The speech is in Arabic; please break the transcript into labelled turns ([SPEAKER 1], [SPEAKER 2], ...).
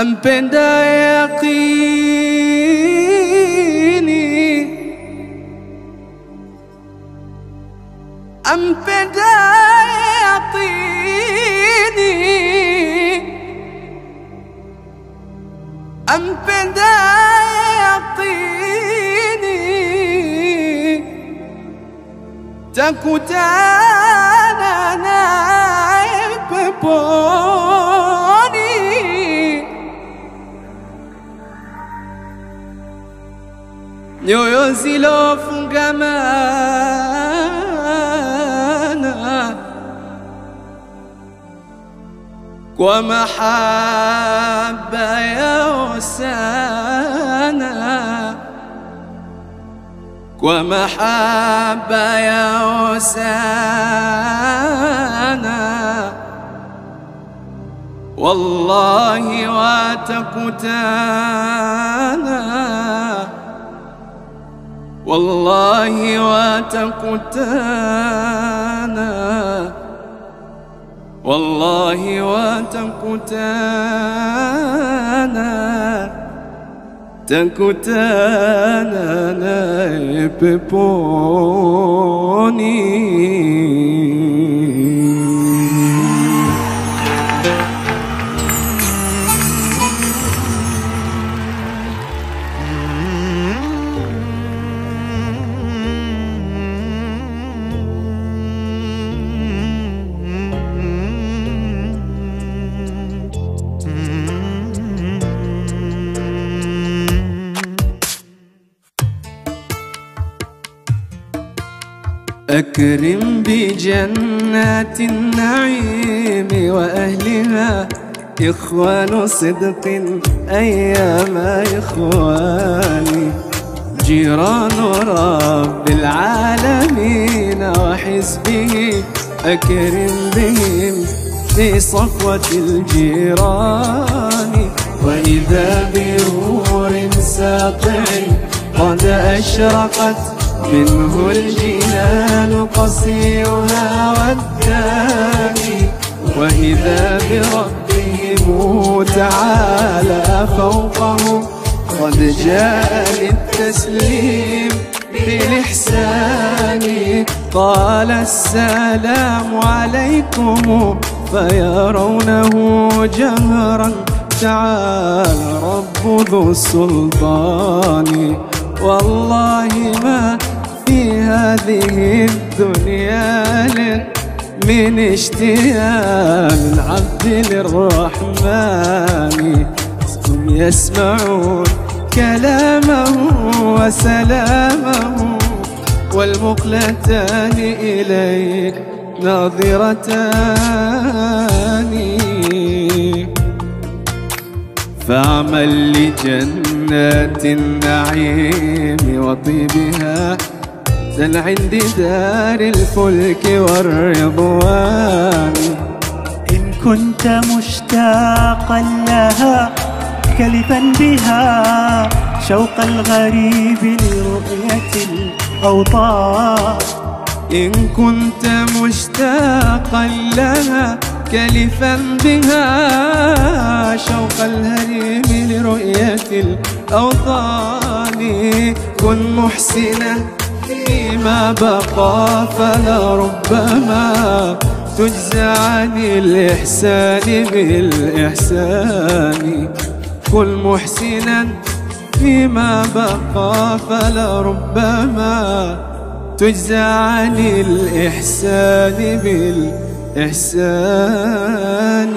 [SPEAKER 1] ampenda yaqini ampenda yaqini ampenda yaqini takutana naye peponi nyoyo zilofungamana kwa mahaba yao sana kwa mahaba yao sana wallahi watakutana والله واتقتانا والله واتقتانا تقتانا ناي بيبوني أكرم بجنات النعيم وأهلها إخوان صدق أيام إخواني. جيران رب العالمين وحزبه أكرم بهم في صفوة الجيران. وإذا بنور ساطع قد أشرقت منه الجنان. قصيرها والداني وإذا بربهم تعالى فوقهم قد جاء للتسليم بالإحسان. قال السلام عليكم فيرونه جهرا. تعالى رب ذو السلطان. والله ما في هذه الدنيا من اشتياق العبد للرحمن. هم يسمعون كلامه وسلامه والمقلتان إليك ناظرتان. فاعمل لجنات النعيم وطيبها سل عند دار الفلك والرضوان.
[SPEAKER 2] إن كنت مشتاقا لها كلفا بها شوق الغريب لرؤية الأوطان.
[SPEAKER 1] إن كنت مشتاقا لها كلفا بها شوق الهريم لرؤية الأوطان. كن محسنا. فيما بقى فلربما تجزى عن الإحسان بالإحسان. كن محسنا فيما بقى فلربما تجزى عن الإحسان بالإحسان.